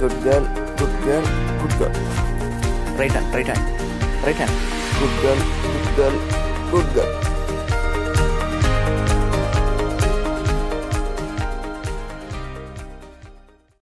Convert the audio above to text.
Good girl. Good girl. Good girl. Right hand. Right hand. Right hand. Good girl. Good girl. Good girl.